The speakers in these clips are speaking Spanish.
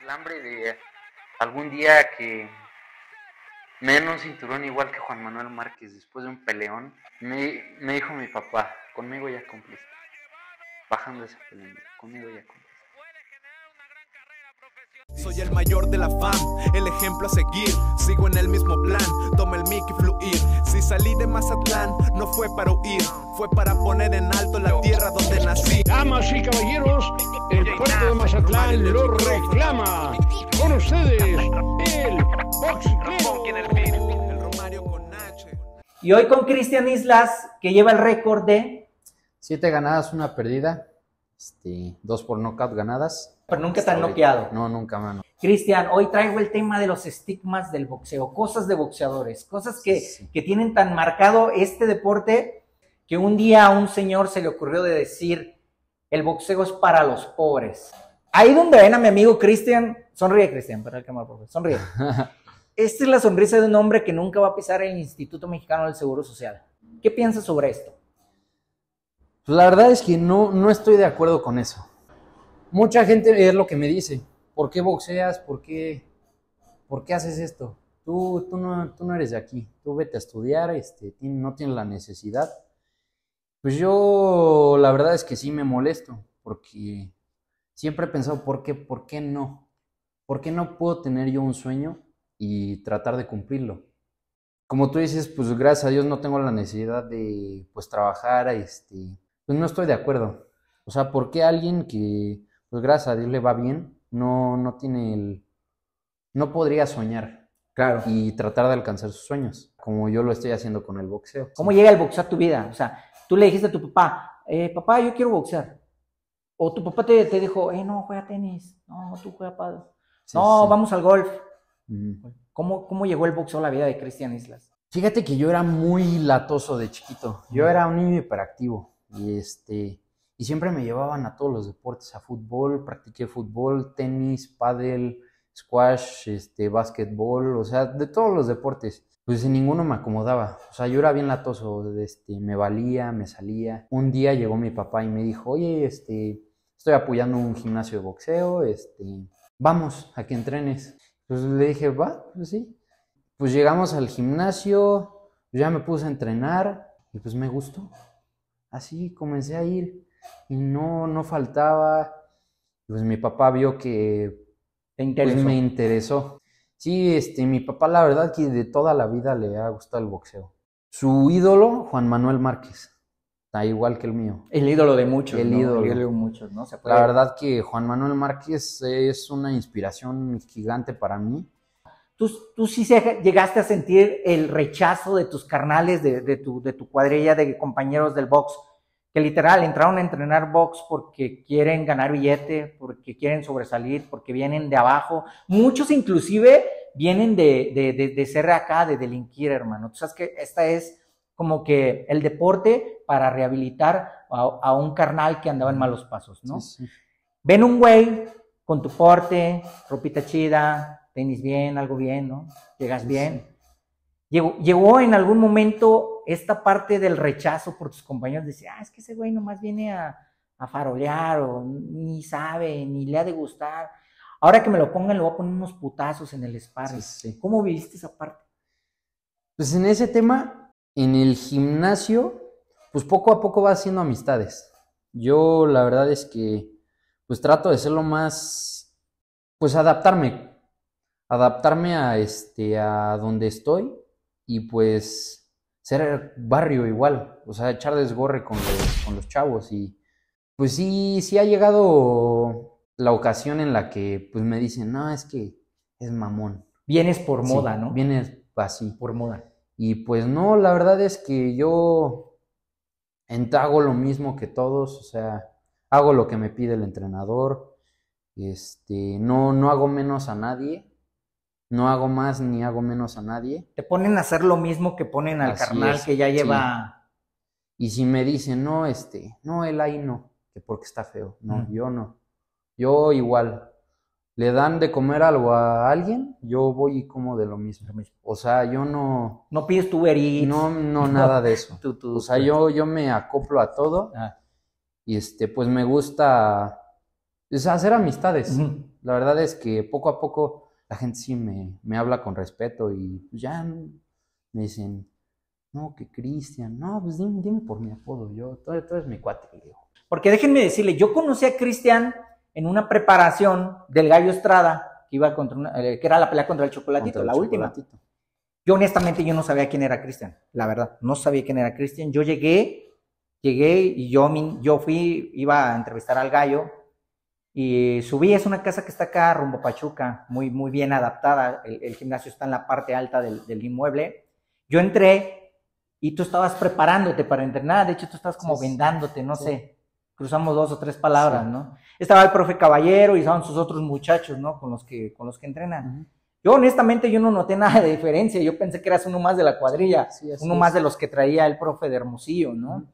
El hambre de algún día que me den un cinturón igual que Juan Manuel Márquez después de un peleón. Me, dijo mi papá, conmigo ya cumpliste. Bajando ese peleón, conmigo ya cumpliste. Soy el mayor de la fam, el ejemplo a seguir. Sigo en el mismo plan, toma el mic y fluir. Si salí de Mazatlán, no fue para huir, fue para poner en alto la tierra donde nací. Damas y caballeros, el puerto de Mazatlán lo reclama. Con ustedes, el boxeo. El Romario con H. Y hoy con Cristian Islas, que lleva el récord de, Siete ganadas, una perdida. Este, dos por knockout ganadas. pero nunca tan noqueado. No, nunca, mano. Cristian, hoy traigo el tema de los estigmas del boxeo, cosas de boxeadores, cosas que, Sí. que tienen tan marcado este deporte que un día a un señor se le ocurrió de decir, el boxeo es para los pobres. Ahí donde ven a mi amigo Cristian, sonríe Cristian, para el cámara, por favor, sonríe. Esta es la sonrisa de un hombre que nunca va a pisar el Instituto Mexicano del Seguro Social. ¿Qué piensas sobre esto? Pues la verdad es que no, no estoy de acuerdo con eso. Mucha gente es lo que me dice. ¿Por qué boxeas? ¿Por qué, por qué haces esto? Tú, tú, no, tú no eres de aquí. Tú vete a estudiar, este, no tienes la necesidad. Pues yo la verdad es que sí me molesto, porque siempre he pensado, ¿por qué, por qué no? ¿Por qué no puedo tener yo un sueño y tratar de cumplirlo? Como tú dices, pues gracias a Dios no tengo la necesidad de pues trabajar, este, pues no estoy de acuerdo. O sea, ¿por qué alguien que, pues gracias a Dios le va bien, no, no tiene el, no podría soñar Claro. y tratar de alcanzar sus sueños, como yo lo estoy haciendo con el boxeo? ¿Cómo llega el boxeo a tu vida? O sea, tú le dijiste a tu papá, eh, papá, yo quiero boxear. O tu papá te, te dijo, eh, no, juega tenis. No, tú juega padre. Sí, no, sí. vamos al golf. ¿Cómo, ¿Cómo llegó el boxeo a la vida de Cristian Islas? Fíjate que yo era muy latoso de chiquito. Yo era un niño hiperactivo y este y siempre me llevaban a todos los deportes, a fútbol, practiqué fútbol, tenis, pádel, squash, este, básquetbol, o sea, de todos los deportes. Pues en ninguno me acomodaba. O sea, yo era bien latoso, este, me valía, me salía. Un día llegó mi papá y me dijo, oye, este, estoy apoyando un gimnasio de boxeo, este, vamos a que entrenes. Pues le dije, va, pues sí. Pues llegamos al gimnasio, ya me puse a entrenar y pues me gustó. Así comencé a ir y no, no faltaba. Pues mi papá vio que ¿Te pues, me interesó. Sí, este, mi papá la verdad que de toda la vida le ha gustado el boxeo. Su ídolo, Juan Manuel Márquez, está igual que el mío. El ídolo de muchos. El ¿no? ídolo. El ídolo de muchos, ¿no? Se puede- La verdad que Juan Manuel Márquez es una inspiración gigante para mí. ¿Tú, tú sí se- llegaste a sentir el rechazo de tus carnales, de, de tu, de tu cuadrilla de compañeros del box, que literal entraron a entrenar box porque quieren ganar billete, porque quieren sobresalir, porque vienen de abajo. Muchos inclusive vienen de, de, de, de ser acá, de delinquir, hermano. Tú sabes que esta es como que el deporte para rehabilitar a, a un carnal que andaba en malos pasos, ¿no? Sí, sí. Ven un güey con tu porte, ropita chida, tenis bien, algo bien, ¿no? Llegas bien. Llegó, llegó en algún momento esta parte del rechazo por tus compañeros, decir, ah, es que ese güey nomás viene a, a farolear o ni sabe, ni le ha de gustar. Ahora que me lo pongan, le voy a poner unos putazos en el sparring. Sí, sí. ¿Cómo viviste esa parte? Pues en ese tema, en el gimnasio, pues poco a poco vas haciendo amistades. Yo la verdad es que pues trato de ser lo más, pues adaptarme, adaptarme a este, a donde estoy y pues ser barrio igual, o sea, echar desgorre con los, con los chavos y pues sí, sí ha llegado la ocasión en la que pues me dicen, no, es que es mamón. Vienes por Sí, moda, ¿no? Vienes así. Por moda. Y pues no, la verdad es que yo hago lo mismo que todos, o sea, hago lo que me pide el entrenador, este, no, no hago menos a nadie, no hago más ni hago menos a nadie. Te ponen a hacer lo mismo que ponen al Así carnal es, que ya sí. lleva... Y si me dicen, no, este, no, él ahí no, que porque está feo, no, Ujú. yo no, yo igual. Le dan de comer algo a alguien, yo voy y como de lo mismo. O sea, yo no, No pides tu Eats, no, no nada de eso. tu- tu- O sea, yo, yo me acoplo a todo Ah. y este, pues me gusta es hacer amistades. La verdad es que poco a poco la gente sí me, me habla con respeto y pues ya me dicen, no, que Cristian, no, pues dime, dime por mi apodo, yo, tú, tú eres mi cuate. Porque déjenme decirle, yo conocí a Cristian en una preparación del Gallo Estrada, que iba contra una- eh, que era la pelea contra el Chocolatito, Contra el la última. Chocolatito. Yo honestamente yo no sabía quién era Cristian, la verdad, no sabía quién era Cristian. Yo llegué, llegué y yo, yo fui, iba a entrevistar al gallo y subí, es una casa que está acá rumbo Pachuca, muy, muy bien adaptada, el, el gimnasio está en la parte alta del, del inmueble. Yo entré y tú estabas preparándote para entrenar, de hecho tú estabas como Sí, vendándote, no Sí. sé, cruzamos dos o tres palabras, Sí. ¿no? Estaba el profe Caballero y estaban sus otros muchachos, ¿no? Con los que, con los que entrenan. Yo honestamente yo no noté nada de diferencia, yo pensé que eras uno más de la cuadrilla, uno más de los que traía el profe de Hermosillo, ¿no?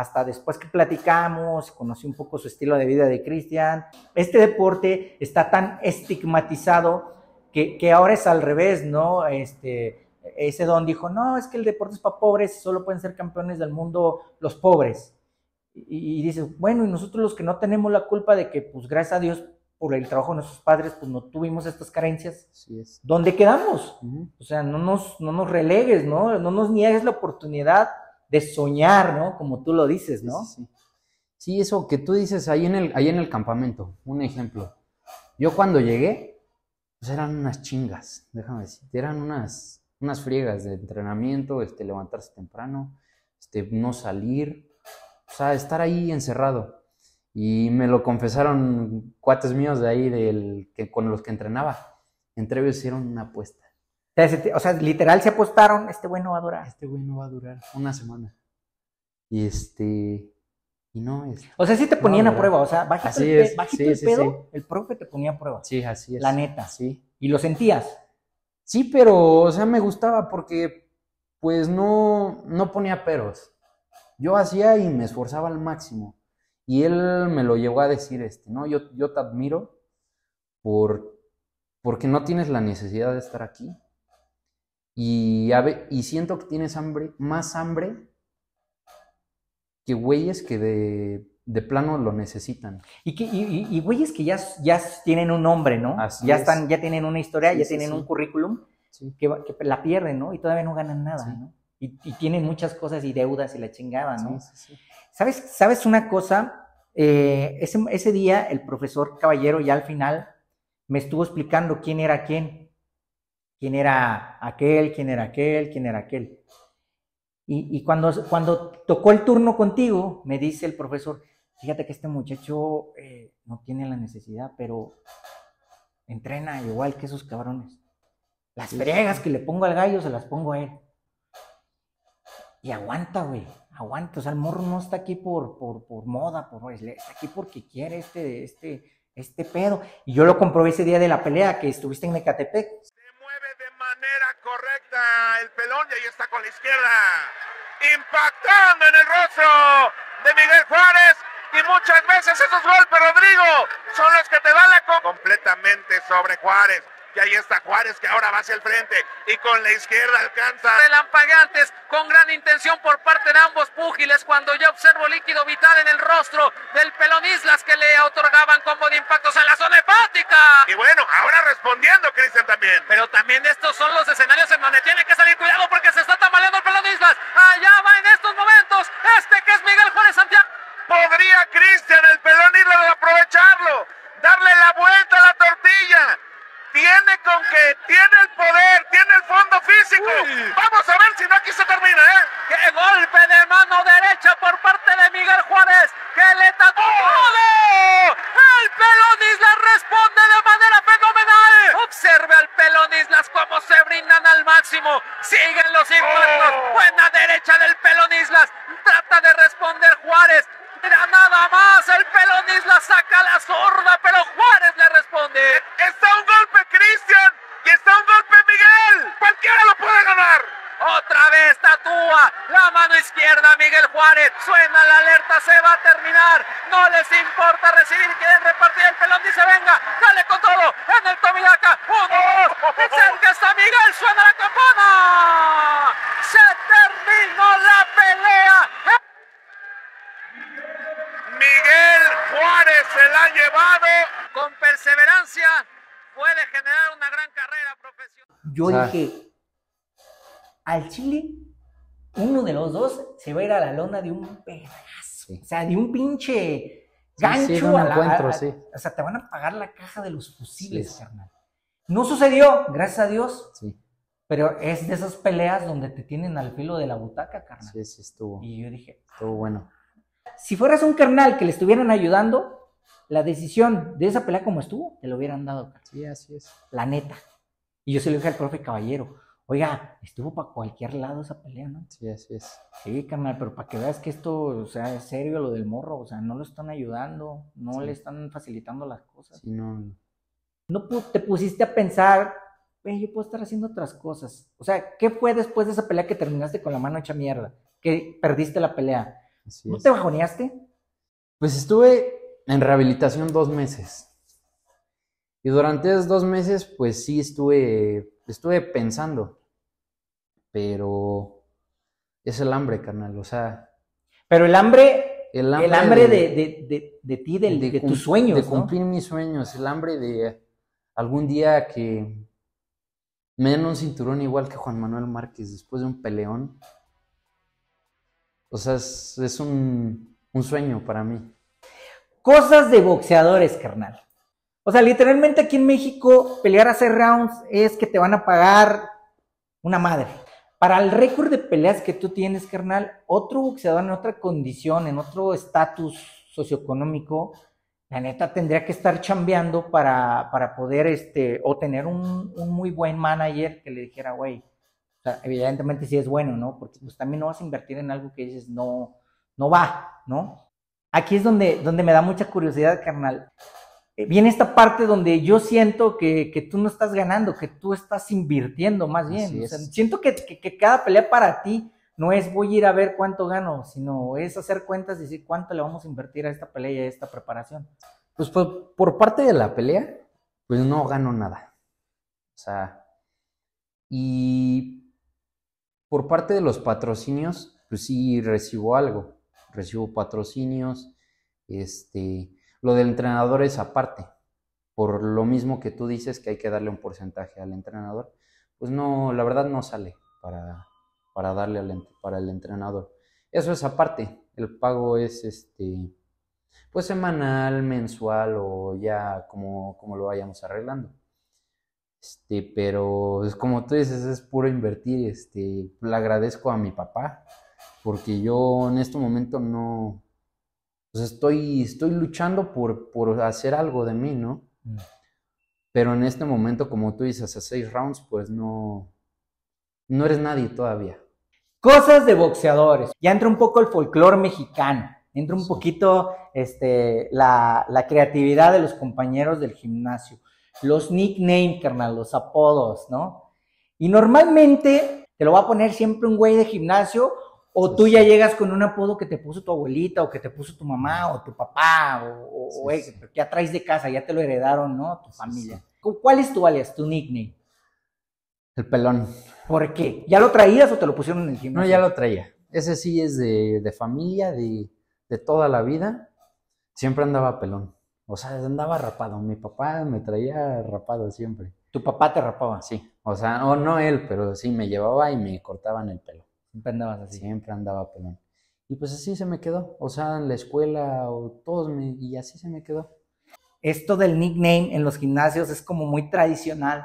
Hasta después que platicamos, conocí un poco su estilo de vida de Cristian. Este deporte está tan estigmatizado que, que ahora es al revés, ¿no? Este, ese don dijo, no, es que el deporte es para pobres y solo pueden ser campeones del mundo los pobres. Y, y dices, bueno, y nosotros los que no tenemos la culpa de que, pues gracias a Dios, por el trabajo de nuestros padres, pues no tuvimos estas carencias, Así es. ¿dónde quedamos? Ujú. O sea, no nos, no nos relegues, ¿no? No nos niegues la oportunidad de soñar, ¿no? Como tú lo dices, ¿no? Sí, eso que tú dices ahí en el, ahí en el campamento, un ejemplo. Yo cuando llegué, pues eran unas chingas, déjame decir, eran unas, unas friegas de entrenamiento, este, levantarse temprano, este, no salir, o sea, estar ahí encerrado. Y me lo confesaron cuates míos de ahí, del, que, con los que entrenaba. Entre ellos hicieron una apuesta. O sea, literal se apostaron, este güey no va a durar. Este güey no va a durar una semana. Y este, y no, es, O sea, sí te ponían No, a prueba, o sea, bajito, Así el, pe- es, bajito sí, el sí, pedo, sí. el profe te ponía a prueba. sí, así es. La neta. Sí. Y lo sentías. Sí, pero, o sea, me gustaba porque, pues, no, no ponía peros. Yo hacía y me esforzaba al máximo. Y él me lo llegó a decir, este, no, yo, yo te admiro por, porque no tienes la necesidad de estar aquí. Y, y siento que tienes hambre, más hambre que güeyes que de, de plano lo necesitan. Y, que, y, güeyes que ya, ya tienen un nombre, ¿no? Así ya es. están, ya tienen una historia, Sí, ya sí, tienen sí. un currículum que, que la pierden, ¿no? Y todavía no ganan nada. ¿no? Y, y tienen muchas cosas y deudas y la chingada, ¿no? Sí, sí, sí. ¿Sabes, ¿Sabes una cosa? Eh, ese, ese día el profesor Caballero ya al final me estuvo explicando quién era quién. Quién era aquel, quién era aquel, quién era aquel. Y, y cuando, cuando tocó el turno contigo, me dice el profesor, fíjate que este muchacho eh, no tiene la necesidad, pero entrena igual que esos cabrones. Las fregas que le pongo al gallo se las pongo a él. Y aguanta, güey, aguanta. O sea, el morro no está aquí por, por, por moda, por, está aquí porque quiere este, este, este pedo. Y yo lo comprobé ese día de la pelea que estuviste en Ecatepec. Se mueve de manera correcta el pelón y ahí está con la izquierda. Impactando en el rostro de Miguel Juárez. Y muchas veces esos golpes, Rodrigo, son los que te dan la co- completamente sobre Juárez. Y ahí está Juárez que ahora va hacia el frente y con la izquierda alcanza. relampagueantes con gran intención por parte de ambos púgiles cuando ya observo líquido vital en el rostro del pelón Islas que le otorgaban combo de impactos en la zona hepática. Y bueno, ahora respondiendo Cristian también. Pero también estos son los escenarios en donde tiene que salir cuidado porque se está tambaleando el pelón Islas. Allá va en estos momentos este que es Miguel Juárez Santiago. ¿Podría Cristian, el pelón Islas, aprovecharlo? Darle la vuelta a la tortilla. Tiene con que, tiene el poder, tiene el fondo físico. Vamos a ver si no aquí se termina, ¿eh? ¡Qué golpe de mano derecha por parte de Miguel Juárez! ¡Que le tatuó! ¡Oh! ¡El Pelón Islas responde de manera fenomenal! Observe al Pelón Islas cómo se brindan al máximo. Siguen los impactos. Oh. Buena derecha del Pelón Islas. Trata de responder Juárez. Mira nada más. El Pelón Islas saca la zurda, pero Juárez le responde. Está un golpe un golpe Miguel. Cualquiera lo puede ganar. Otra vez tatúa la mano izquierda Miguel Juárez. Suena la alerta, se va a terminar. No les importa recibir, quieren repartir el pelón. Dice, venga, dale con todo. En el Tomidaca. Uno, dos. Cerca está Miguel, suena la campana. Se terminó la pelea. Miguel Juárez se la ha llevado. Con perseverancia puede generar una gran carrera. Yo dije, al Chile, uno de los dos se va a ir a la lona de un pedazo. Sí. O sea, de un pinche gancho sí, a la- encuentro, a- sí. O sea, te van a pagar la caja de los fusiles, carnal. No sucedió, gracias a Dios, Sí, pero es de esas peleas donde te tienen al filo de la butaca, carnal. sí, sí, estuvo, Y yo dije, estuvo bueno. si fueras un carnal que le estuvieran ayudando, la decisión de esa pelea como estuvo, te lo hubieran dado, carnal. Sí, así es. la neta. Y yo se lo dije al profe Caballero, oiga, estuvo para cualquier lado esa pelea, ¿no? Sí, así es. Sí, carnal, pero para que veas que esto, o sea, es serio lo del morro, o sea, no lo están ayudando, no Sí. le están facilitando las cosas. Sí, no, No te pusiste a pensar, "Güey, yo puedo estar haciendo otras cosas. O sea, ¿qué fue después de esa pelea que terminaste con la mano hecha mierda? Que perdiste la pelea. así ¿No es. te bajoneaste? Pues estuve en rehabilitación dos meses. Y durante esos dos meses, pues sí estuve, estuve pensando. Pero es el hambre, carnal. O sea, Pero el hambre, el hambre, el hambre de, de, de, de ti, del- de, tus sueños, De ¿no? cumplir mis sueños. El hambre de algún día que me den un cinturón igual que Juan Manuel Márquez después de un peleón. O sea, es, es un, un sueño para mí. Cosas de boxeadores, carnal. O sea, literalmente aquí en México, pelear a hacer rounds es que te van a pagar una madre. Para el récord de peleas que tú tienes, carnal, otro boxeador en otra condición, en otro estatus socioeconómico, la neta tendría que estar chambeando para, para poder, este, o tener un, un muy buen manager que le dijera, güey, o sea, evidentemente sí es bueno, ¿no? Porque pues también no vas a invertir en algo que dices, no, no va, ¿no? Aquí es donde, donde me da mucha curiosidad, carnal. Viene esta parte donde yo siento que, que tú no estás ganando, que tú estás invirtiendo más bien. O sea, siento que, que- que cada pelea para ti no es voy a ir a ver cuánto gano, sino es hacer cuentas y decir cuánto le vamos a invertir a esta pelea y a esta preparación. Pues por, por parte de la pelea, pues no gano nada. O sea, y por parte de los patrocinios, pues sí recibo algo. Recibo patrocinios, este, lo del entrenador es aparte. Por lo mismo que tú dices que hay que darle un porcentaje al entrenador, pues no, la verdad no sale para, para darle al, para el entrenador. Eso es aparte. El pago es este, pues semanal, mensual o ya como, como lo vayamos arreglando. Este, pero es como tú dices, es puro invertir. Este, le agradezco a mi papá porque yo en este momento no, pues estoy, estoy luchando por, por hacer algo de mí, ¿no? Pero en este momento, como tú dices, a seis rounds, pues no, no eres nadie todavía. Cosas de boxeadores. Ya entra un poco el folclore mexicano. Entra un poquito este, la, la creatividad de los compañeros del gimnasio. Los nicknames, carnal, los apodos, ¿no? Y normalmente te lo va a poner siempre un güey de gimnasio o tú ya llegas con un apodo que te puso tu abuelita o que te puso tu mamá o tu papá o, o- o, que ya traes de casa, ya te lo heredaron, ¿no? Tu familia. sí. ¿Cu- ¿Cuál es tu alias, tu nickname? El pelón. ¿Por qué? ¿Ya lo traías o te lo pusieron en el No, gimnasio? ya lo traía. Ese sí es de, de familia, de, de toda la vida. Siempre andaba pelón. O sea, andaba rapado. Mi papá me traía rapado siempre. Tu papá te rapaba. Sí. O sea, o no él, pero sí me llevaba y me cortaban el pelo. Siempre andabas así. Siempre andaba pelón. Y pues así se me quedó. O sea, en la escuela o todos me... Y así se me quedó. esto del nickname en los gimnasios es como muy tradicional.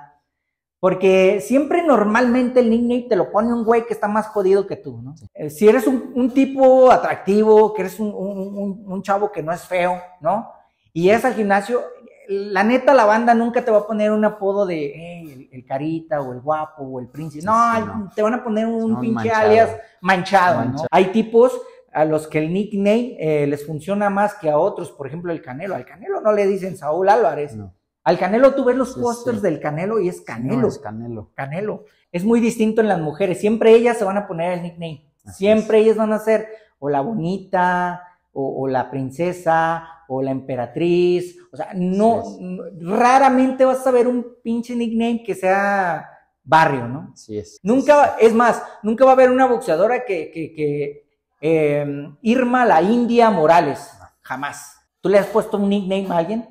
Porque siempre normalmente el nickname te lo pone un güey que está más jodido que tú, ¿no? Eh, si eres un, un tipo atractivo, que eres un, un- chavo que no es feo, ¿no? Y es al gimnasio, la neta la banda nunca te va a poner un apodo de "Hey, el, carita o el guapo o el príncipe. No, Sí, el- no. te van a poner un No, pinche manchado. alias manchado, ¿no? Hay tipos a los que el nickname eh, les funciona más que a otros, por ejemplo el Canelo. Al Canelo no le dicen Saúl Álvarez. No. Al Canelo tú ves los Sí, pósters sí. del Canelo y es Canelo. No, es Canelo. Canelo. Es muy distinto en las mujeres. Siempre ellas se van a poner el nickname. Así Siempre ellas van a ser o la bonita, o, o la princesa, o la emperatriz. O sea, no, raramente vas a ver un pinche nickname que sea barrio, ¿no? Sí es. Nunca, es más, nunca va a haber una boxeadora que, que, que, eh, Irma la India Morales. Jamás. ¿Tú le has puesto un nickname a alguien?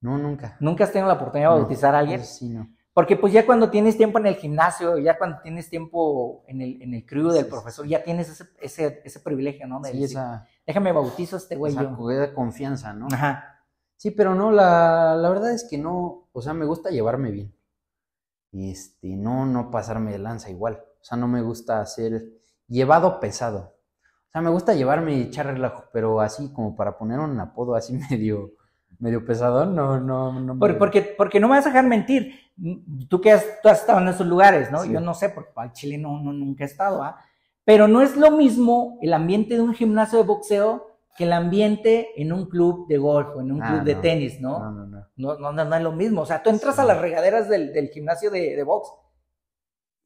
No, nunca. ¿Nunca has tenido la oportunidad de No, bautizar a alguien? Sí, no. Porque pues ya cuando tienes tiempo en el gimnasio, ya cuando tienes tiempo en el, en el crew del Sí, profesor, ya tienes ese, ese, ese privilegio, ¿no? De Sí, decir, esa, déjame bautizo a este güey esa yo. esa confianza, ¿no? Ajá. Sí, pero no, la, la verdad es que no, o sea, me gusta llevarme bien. Este, no, no pasarme de lanza igual. O sea, no me gusta ser llevado pesado. O sea, me gusta llevarme y echar relajo, pero así como para poner un apodo así medio, medio pesadón, no, no, no. me- Por- porque, porque no me vas a dejar mentir. Tú que has, tú has estado en esos lugares, ¿no? Sí. Yo no sé, porque al Chile no, no- nunca he estado, ¿ah? Pero no es lo mismo el ambiente de un gimnasio de boxeo que el ambiente en un club de golf o en un Ah, club de tenis, ¿no? No, no, no. No, no, no, no es lo mismo. O sea, tú entras Sí. a las regaderas del, del gimnasio de, de box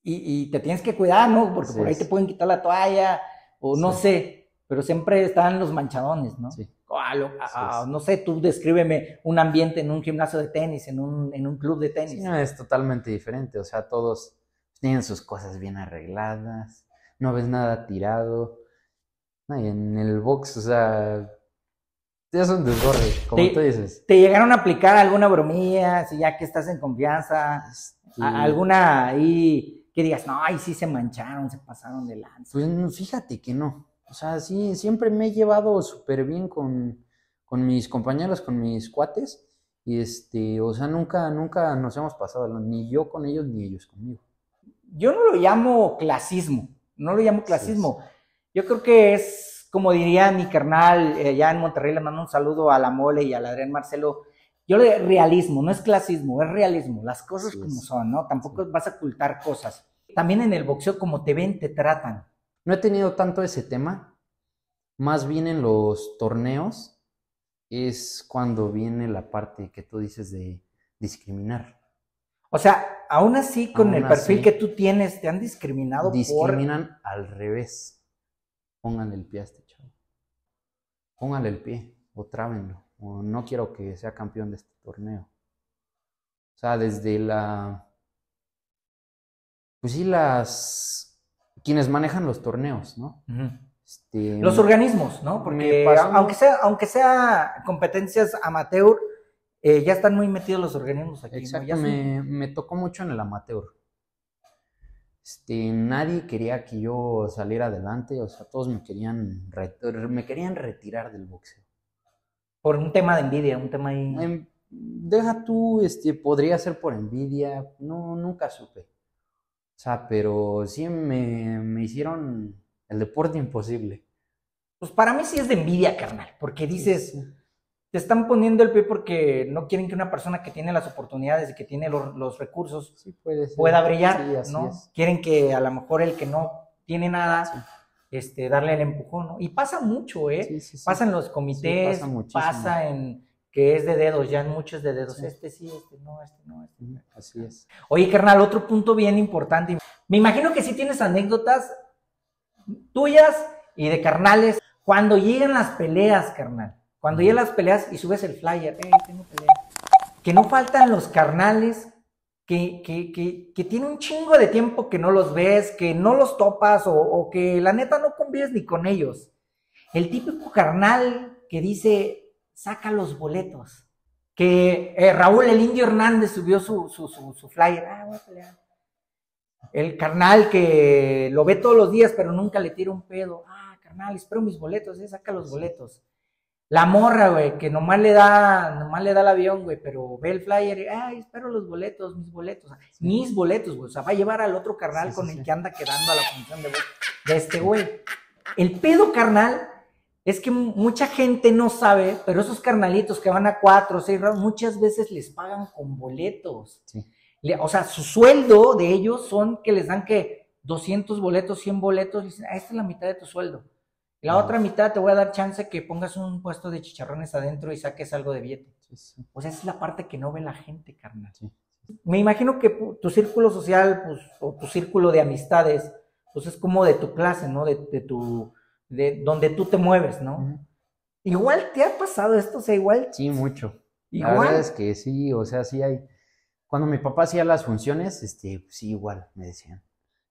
y, y te tienes que cuidar, ¿no? Porque Sí, por ahí te pueden quitar la toalla o no sé, pero siempre están los manchadones, ¿no? Sí. A a- a- no sé, tú descríbeme un ambiente en un gimnasio de tenis, en un, en un club de tenis. Sí, no, es totalmente diferente. O sea, todos tienen sus cosas bien arregladas, no ves nada tirado. No, y en el box, o sea, es un desborde, como Sí. tú dices. ¿Te llegaron a aplicar alguna bromilla, si ya que estás en confianza? Este, ¿Alguna ahí que digas, no, ahí sí se mancharon, se pasaron de lanza? Pues fíjate que no. O sea, sí, siempre me he llevado súper bien con, con mis compañeros, con mis cuates. Y este, o sea, nunca, nunca nos hemos pasado, ni yo con ellos, ni ellos conmigo. Yo no lo llamo clasismo, no lo llamo clasismo. Yo creo que es, como diría mi carnal, eh, allá en Monterrey le mando un saludo a la Mole y al Adrián Marcelo. Yo le realismo, no es clasismo, es realismo, las cosas como son, ¿no? Tampoco vas a ocultar cosas. También en el boxeo, como te ven, te tratan. No he tenido tanto ese tema, más bien en los torneos es cuando viene la parte que tú dices de discriminar. O sea, aún así, con Aún el perfil así, que tú tienes, te han discriminado por... Discriminan al revés. Pónganle el pie a este chavo. Pónganle el pie o trábenlo. O no quiero que sea campeón de este torneo. O sea, desde la... Pues sí, las... Quienes manejan los torneos, ¿no? Este, Los organismos, ¿no? Porque pasó- aunque sea, aunque sea competencias amateur, eh, ya están muy metidos los organismos aquí. ¿no? Exacto, son- me, tocó mucho en el amateur. Este, nadie quería que yo saliera adelante, o sea, todos me querían, me querían retirar del boxeo. Por un tema de envidia, un tema ahí. Em, deja tú, este, podría ser por envidia, no, nunca supe. O sea, pero sí me, me hicieron el deporte imposible. Pues para mí sí es de envidia, carnal, porque dices, Sí, te están poniendo el pie porque no quieren que una persona que tiene las oportunidades y que tiene los, los recursos sí pueda brillar, ¿no? es. Quieren que a lo mejor el que no tiene nada, este, darle el empujón, ¿no? Y pasa mucho, ¿eh? Sí, sí. Pasa en los comités, pasa en que es de dedos, ya en muchos de dedos. Sí. Este sí, este no, este no, este no. Así es. Oye, carnal, otro punto bien importante. Me imagino que sí tienes anécdotas tuyas y de carnales cuando llegan las peleas, carnal. Cuando llegan las peleas y subes el flyer, "Ey, tengo pelea". Que no faltan los carnales que, que, que, que tiene un chingo de tiempo que no los ves, que no los topas o, o que la neta no convives ni con ellos. El típico carnal que dice, saca los boletos. Que eh, Raúl el Indio Hernández subió su, su, su, su flyer. Ah, voy a pelear. El carnal que lo ve todos los días, pero nunca le tira un pedo. Ah, carnal, espero mis boletos, eh, saca los boletos. La morra, güey, que nomás le da, nomás le da el avión, güey, pero ve el flyer y, ay, espero los boletos, mis boletos. Mis boletos, güey. O sea, va a llevar al otro carnal Sí, sí, con el que anda quedando a la función de, de este güey. El pedo, carnal, es que mu- mucha gente no sabe, pero esos carnalitos que van a cuatro o seis rounds, muchas veces les pagan con boletos. Sí. Le- o sea, su sueldo de ellos son que les dan que 200 boletos, 100 boletos, y dicen, ah, esta es la mitad de tu sueldo. La otra mitad te voy a dar chance que pongas un puesto de chicharrones adentro y saques algo de billete. Sí, sí. O sea, esa es la parte que no ve la gente, carnal. Sí. Me imagino que tu círculo social, pues, o tu círculo de amistades, pues es como de tu clase, ¿no? De, de tu, de donde tú te mueves, ¿no? Igual te ha pasado esto, o sea, igual, Sí, mucho. La igual. verdad es que sí, o sea, sí hay. Cuando mi papá hacía las funciones, este, pues sí, igual, me decían,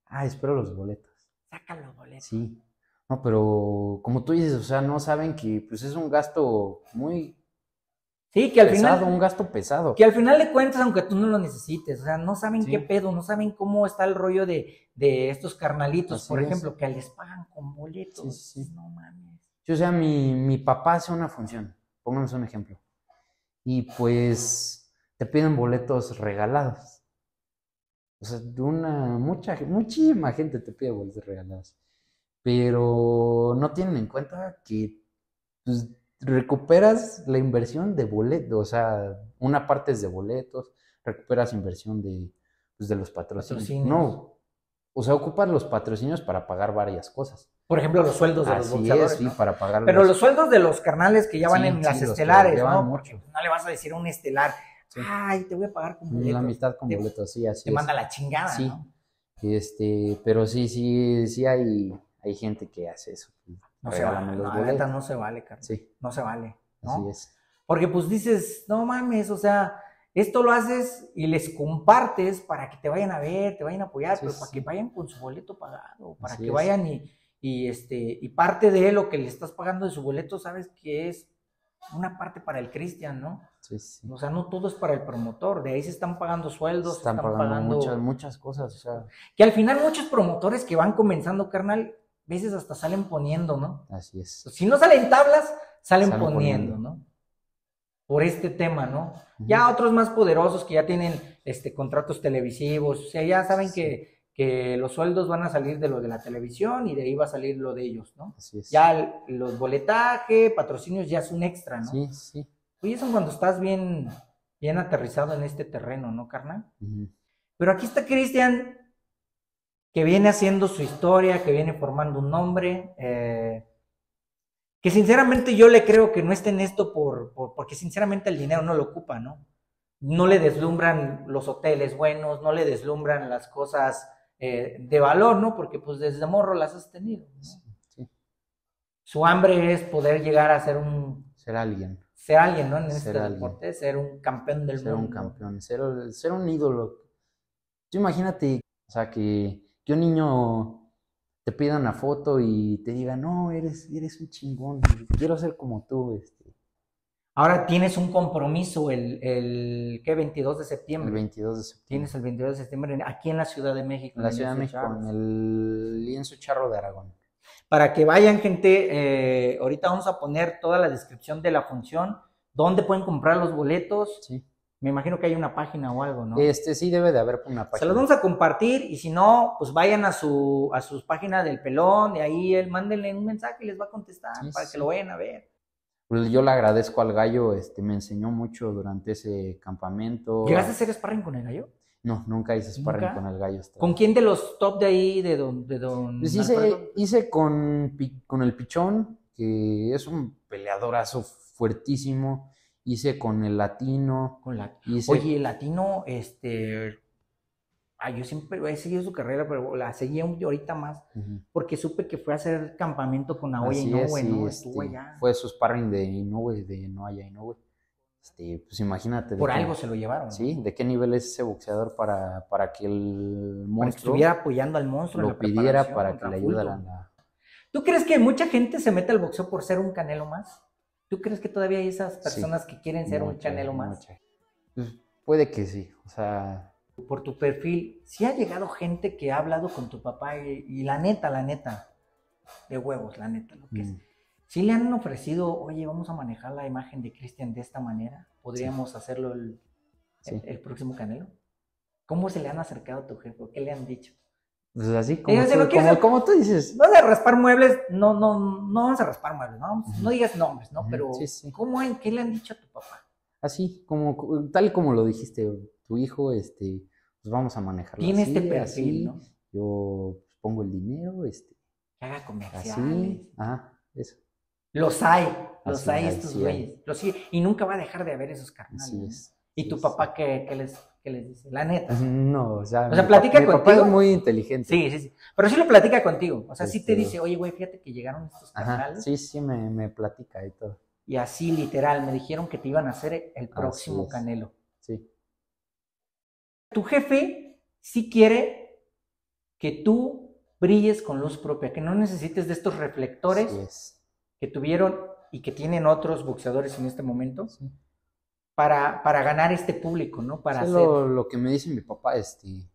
ah, espero los boletos. Saca los boletos. Sí. No, pero como tú dices, o sea, no saben que pues es un gasto muy, Sí, que al pesado, final, un gasto pesado. que al final de cuentas, aunque tú no lo necesites, o sea, no saben Sí. qué pedo, no saben cómo está el rollo de, de estos carnalitos, Así por es. ejemplo, que les pagan con boletos. Sí, sí. No mames. Yo, o sea, mi, mi papá hace una función, pongamos un ejemplo, y pues te piden boletos regalados. O sea, de una, mucha, muchísima gente te pide boletos regalados, pero no tienen en cuenta que pues, recuperas la inversión de boletos, o sea, una parte es de boletos, recuperas inversión de, pues, de los patrocinios. Patrocinios. No, o sea, ocupas los patrocinios para pagar varias cosas. Por ejemplo, los sueldos de los Así boxeadores. es, sí, ¿no? para pagar Pero los sueldos de los carnales que ya van Sí, en sí, las los estelares, ¿no? mucho. Porque no le vas a decir a un estelar, Sí. ay, te voy a pagar con La boletos. amistad con Te- boletos, sí, así Te es. manda la chingada, Sí. ¿no? Este, pero sí, sí, sí hay, hay gente que hace eso. que No se vale, los no, la neta no se vale, carnal. Sí, No se vale, ¿no? así es. Porque pues dices, no mames, o sea, esto lo haces y les compartes para que te vayan a ver, te vayan a apoyar, pero para que vayan con su boleto pagado, para Así que es. vayan y, y, este, y parte de lo que le estás pagando de su boleto, sabes que es una parte para el Cristian, ¿no? Sí, sí. O sea, no todo es para el promotor, de ahí se están pagando sueldos, se Están pagando, muchas, muchas cosas, o sea, Que al final muchos promotores que van comenzando, carnal, veces hasta salen poniendo, ¿no? así es. Si no salen tablas, salen, Salen poniendo, poniendo. ¿no? Por este tema, ¿no? Ya otros más poderosos que ya tienen este, contratos televisivos, o sea, ya saben que, que los sueldos van a salir de lo de la televisión y de ahí va a salir lo de ellos, ¿no? Así es. Ya el- los boletaje, patrocinios ya es un extra, ¿no? Sí, sí. Oye, eso cuando estás bien, bien aterrizado en este terreno, ¿no, carnal? Pero aquí está Cristian, que viene haciendo su historia, que viene formando un nombre, eh, que sinceramente yo le creo que no está en esto por, por- porque sinceramente el dinero no lo ocupa, ¿no? No le deslumbran los hoteles buenos, no le deslumbran las cosas eh, de valor, ¿no? Porque pues desde morro las has tenido. ¿no? Sí. Su hambre es poder llegar a ser un Ser alguien, ser alguien, ¿no? En Ser este alguien. deporte, ser un campeón del ser un mundo. campeón, ser, ser un ídolo. Tú imagínate, o sea, que, que un niño te pida una foto y te diga, no, eres, eres un chingón, quiero ser como tú, este, Ahora tienes un compromiso el, el ¿qué? 22 de el septiembre. 22 de septiembre. Tienes el 22 de septiembre aquí en la Ciudad de México. En la Ciudad de México, en el lienzo charro de Aragón. Para que vayan, gente, eh, ahorita vamos a poner toda la descripción de la función, dónde pueden comprar los boletos. Sí. Me imagino que hay una página o algo, ¿no? Este sí debe de haber una Se página. los vamos a compartir y si no, pues vayan a su a sus páginas del pelón y ahí él mándenle un mensaje y les va a contestar Sí, para sí. que lo vayan a ver. Pues Yo le agradezco al gallo, este, me enseñó mucho durante ese campamento. ¿Llegaste a hacer sparring con el gallo? No, nunca hice sparring ¿Nunca? con el gallo. hasta- ¿Con quién de los top de ahí, de don, de don Pues hice, hice con, con el Pichón, que es un peleadorazo fuertísimo. Hice con el Latino. Con la... Hice, Oye, el latino, este. Ay, yo siempre he seguido su carrera, pero la seguía un ahorita más, Ujú. porque supe que fue a hacer campamento con Aoya Así Inoue, es, sí, ¿no? este, Estuvo allá. Fue su sparring de Inoue, de Noaya Inoue. Este, pues imagínate. Por qué- algo se lo llevaron. Sí, de qué nivel es ese boxeador para, para que el Para que monstruo estuviera apoyando al monstruo. en lo la pidiera para que le Fulton. ayudaran a... ¿Tú crees que mucha gente se mete al boxeo por ser un canelo más? ¿Tú crees que todavía hay esas personas que quieren ser un canelo más? Pues, puede que sí, o sea, Por tu perfil, sí ha llegado gente que ha hablado con tu papá y, y la neta, la neta, de huevos, la neta, lo que es. mm, Sí le han ofrecido, oye, vamos a manejar la imagen de Cristian de esta manera. ¿Podríamos hacerlo el- el próximo Canelo? ¿Cómo se le han acercado a tu jefe? ¿Qué le han dicho? Pues así como, si tú, no como, como tú dices. No de raspar muebles, no, no, no vamos a raspar muebles, no, no digas nombres, ¿no? Pero, sí, sí. ¿cómo, han- ¿qué le han dicho a tu papá? Así, como, tal como lo dijiste, tu hijo, este, pues vamos a manejarlo Tiene así, este perfil, así. ¿no? Yo pues, pongo el dinero, este, Que haga comerciales. así, ajá, eso, Los hay, los Así hay estos güeyes. Los hay, y nunca va a dejar de haber esos carnales. así ¿no? es. ¿Y tu papá qué, qué les, les dice? La neta. No, o sea, O sea, mi platica mi papá contigo. es muy inteligente. Sí, sí, sí. Pero sí lo platica contigo. O sea, sí te Este- dice, oye, güey, fíjate que llegaron estos Ajá, carnales. sí, sí, me, me platica y todo. Y así, literal, me dijeron que te iban a hacer el próximo. Canelo. Sí, Tu jefe sí quiere que tú brilles con luz propia, que no necesites de estos reflectores es. que tuvieron y que tienen otros boxeadores en este momento. Sí. Para, para ganar este público, ¿no? Para hacer... lo, lo que me dice mi papá, este,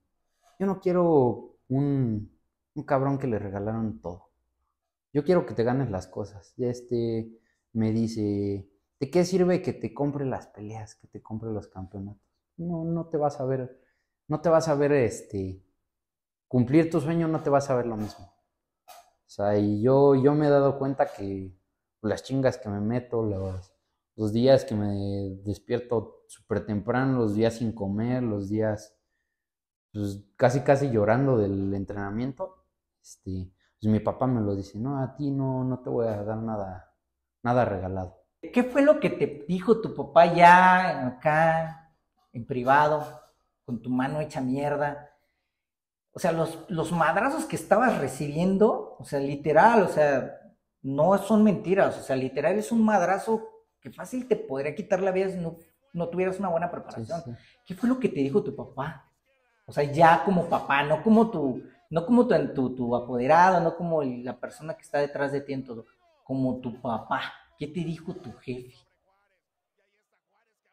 yo no quiero un, un cabrón que le regalaron todo. Yo quiero que te ganes las cosas. Y este me dice, ¿de qué sirve que te compre las peleas, que te compre los campeonatos? No, no te vas a ver, no te vas a ver, este, cumplir tu sueño, no te vas a ver lo mismo. O sea, y yo, yo me he dado cuenta que las chingas que me meto, los, los días que me despierto súper temprano, los días sin comer, los días pues, casi casi llorando del entrenamiento, este, pues mi papá me lo dice, no, a ti no, no te voy a dar nada, nada regalado. ¿Qué fue lo que te dijo tu papá ya acá, en privado, con tu mano hecha mierda? O sea, los, los madrazos que estabas recibiendo, o sea, literal, o sea, no son mentiras, o sea, literal es un madrazo que fácil te podría quitar la vida si no, no tuvieras una buena preparación. sí. ¿Qué fue lo que te dijo tu papá? O sea, ya como papá, no como tu, no como tu, tu, tu apoderado, no como la persona que está detrás de ti en todo, como tu papá. ¿Qué te dijo tu jefe?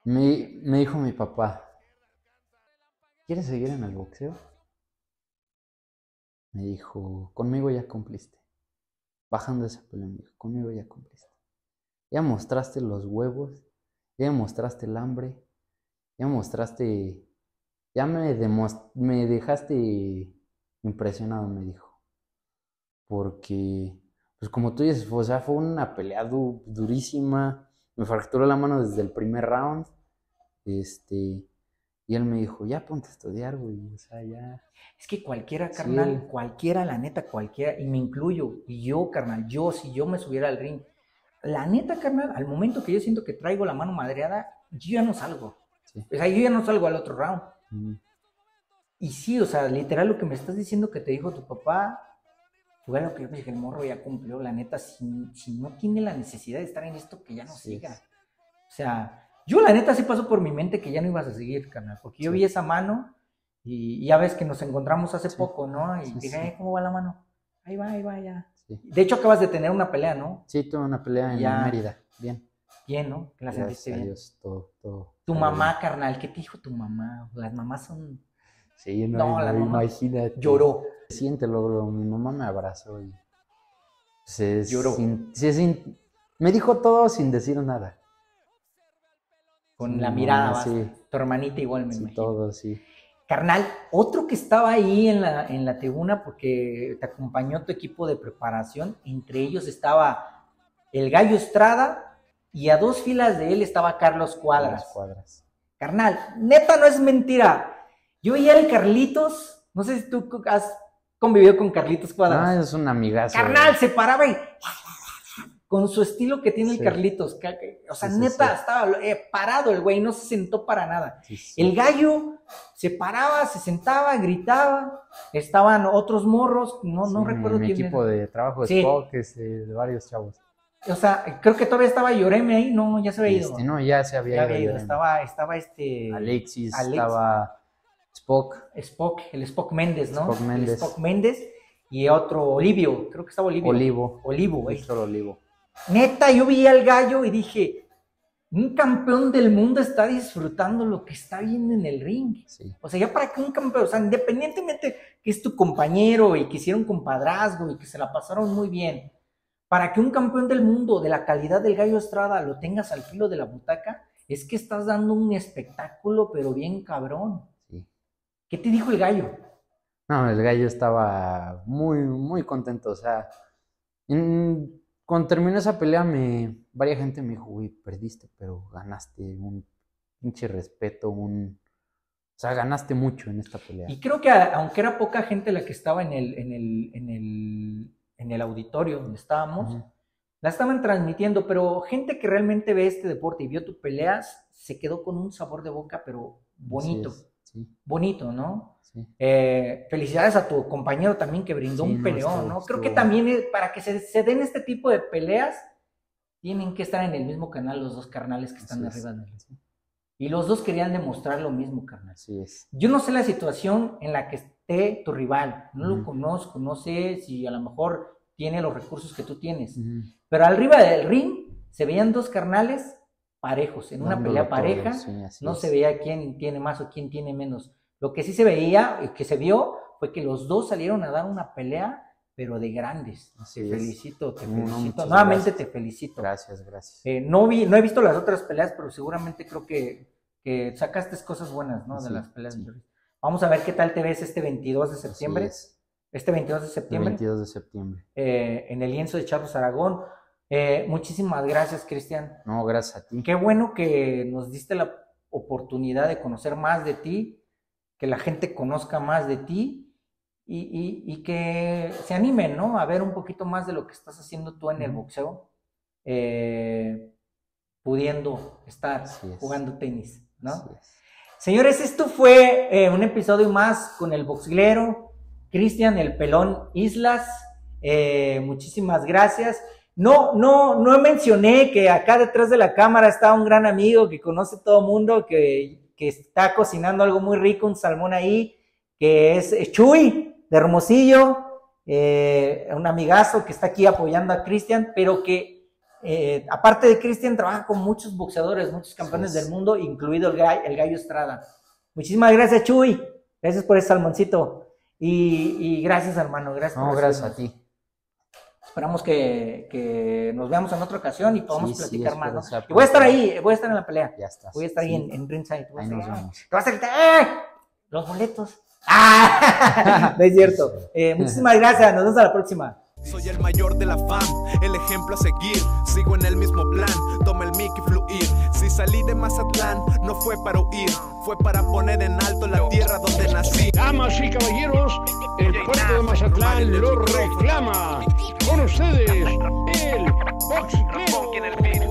Me, me dijo mi papá, ¿quieres seguir en el boxeo? Me dijo, conmigo ya cumpliste. Bajando esa pelea, me dijo, conmigo ya cumpliste. Ya mostraste los huevos, ya mostraste el hambre, ya mostraste, ya me, dejaste impresionado, me dijo. Porque, pues como tú dices, o sea, fue una pelea du- durísima. Me fracturó la mano desde el primer round. Este, y él me dijo, ya ponte a estudiar, güey. O sea, ya. Es que cualquiera, Sí. carnal, cualquiera, la neta, cualquiera, y me incluyo, y yo, carnal, yo, si yo me subiera al ring, la neta, carnal, al momento que yo siento que traigo la mano madreada, yo ya no salgo. Sí. O sea, yo ya no salgo al otro round. mm, Y sí, o sea, literal lo que me estás diciendo que te dijo tu papá, fue lo que yo dije, el morro ya cumplió, la neta, si, si no tiene la necesidad de estar en esto, que ya no Sí. siga. O sea, yo la neta sí pasó por mi mente que ya no ibas a seguir, carnal, porque yo Sí. vi esa mano y, y ya ves que nos encontramos hace poco, ¿no? Y dije, sí. "Ay, ¿cómo va la mano? Ahí va, ahí va, ya. Sí. De hecho, acabas de tener una pelea, ¿no? Sí, tuve una pelea en Ya. Mérida. Bien. Bien, ¿no? Que la Gracias sentiste bien. Dios, todo, todo. Tu todo mamá, carnal, ¿qué te dijo tu mamá? Las mamás son... Sí, no, No, la no, mamá imagínate. Lloró. Siéntelo. Mi mamá me abrazó y. Se, Lloró. sin- sin- me dijo todo sin decir nada. Con Sí, la mi mirada, sí. Tu hermanita igual, me Sí, imagino. todo, sí. Carnal, otro que estaba ahí en la, en la tribuna porque te acompañó tu equipo de preparación, entre ellos estaba el Gallo Estrada y a dos filas de él estaba Carlos Cuadras. cuadras. Carnal, neta no es mentira. Yo veía al Carlitos, no sé si tú has convivido con Carlitos Cuadras. Ah, es un amigazo. Carnal, se paraba y con su estilo que tiene Sí. el Carlitos. ca- O sea, Sí, neta, sí. estaba eh, parado el güey, no se sentó para nada. El gallo se paraba, se sentaba, gritaba. Estaban otros morros, no, no recuerdo mi quién equipo era. de trabajo de. Spock, este, de varios chavos. O sea, creo que todavía estaba Lloreme ahí, no, ya se había ido. Este, no, ya se había ya ido. había ido. ya. Estaba, estaba este Alexis, Alex. estaba Spock. Spock, el Spock Méndez, ¿no? Spock Méndez. El Spock Méndez y otro Olivio, creo que estaba Olivio. Olivo. Olivo, Olivo. Neta, yo vi al gallo y dije, un campeón del mundo está disfrutando lo que está viendo en el ring. Sí. O sea, ya para que un campeón, o sea, independientemente que es tu compañero y que hicieron compadrazgo y que se la pasaron muy bien, para que un campeón del mundo de la calidad del gallo Estrada lo tengas al filo de la butaca, es que estás dando un espectáculo, pero bien cabrón. Sí. ¿Qué te dijo el gallo? No, el gallo estaba muy, muy contento. O sea, cuando terminó esa pelea, me, varias gente me dijo, güey, perdiste, pero ganaste un pinche respeto, un... O sea, ganaste mucho en esta pelea. Y creo que a- aunque era poca gente la que estaba en el, en el, en el, en el auditorio donde estábamos, la estaban transmitiendo, pero gente que realmente ve este deporte y vio tus peleas, se quedó con un sabor de boca, pero bonito, Sí, bonito, ¿no? sí. Eh, felicidades a tu compañero también que brindó Sí, un no, peleón, ¿no? Creo que también es- para que se, se den este tipo de peleas, tienen que estar en el mismo canal los dos carnales que están Así es. arriba de él. Y los dos querían demostrar lo mismo, carnal. Así es. Yo no sé la situación en la que esté tu rival, no lo conozco, no sé si a lo mejor tiene los recursos que tú tienes, pero arriba del ring se veían dos carnales parejos, en una Dándolo pelea todo, pareja, sí, no es. se veía quién tiene más o quién tiene menos. Lo que sí se veía, y que se vio, fue que los dos salieron a dar una pelea, pero de grandes. Así te es. felicito, te No, felicito. Nuevamente gracias. te felicito. Gracias, gracias. Eh, no, vi, no he visto las otras peleas, pero seguramente creo que, que sacaste cosas buenas, ¿no? De las peleas. sí. Vamos a ver qué tal te ves este 22 de Así septiembre. es, Este 22 de el septiembre. 22 de septiembre. eh, en el lienzo de Charlos Aragón. Eh, muchísimas gracias, Cristian. No, gracias a ti. Qué bueno que nos diste la oportunidad de conocer más de ti, que la gente conozca más de ti y, y- y que se animen, ¿no? A ver un poquito más de lo que estás haciendo tú en el boxeo, eh, pudiendo estar es. jugando tenis, ¿no? Es. Señores, esto fue eh, un episodio más con el boxglero, Cristian el Pelón Islas. Muchísimas gracias. No, no, no mencioné que acá detrás de la cámara está un gran amigo que conoce todo el mundo, que, que está cocinando algo muy rico, un salmón ahí, que es Chuy de Hermosillo, eh, un amigazo que está aquí apoyando a Cristian, pero que eh, aparte de Cristian, trabaja con muchos boxeadores, muchos campeones del mundo, incluido el, Gall- el Gallo Estrada. Muchísimas gracias, Chuy. Gracias por ese salmoncito. Y, y gracias, hermano. Gracias No, por gracias a ti. Esperamos que, que nos veamos en otra ocasión y podamos Sí, sí, platicar más. espero ¿no? Y voy a estar ahí, voy a estar en la pelea. Ya estás. Voy a estar ahí Sí. en, en ringside. Voy a Ahí estar- nos ¡ah! vemos. Te vas a gritar, ¡eh! Los boletos. ¡Ah! no es cierto. Eh, muchísimas gracias. Nos vemos a la próxima. Soy el mayor de la fam, el ejemplo a seguir. Sigo en el mismo plan, toma el mic y salí de Mazatlán, no fue para huir, fue para poner en alto la tierra donde nací. Damas y caballeros, el puerto de Mazatlán lo reclama. Con ustedes, el el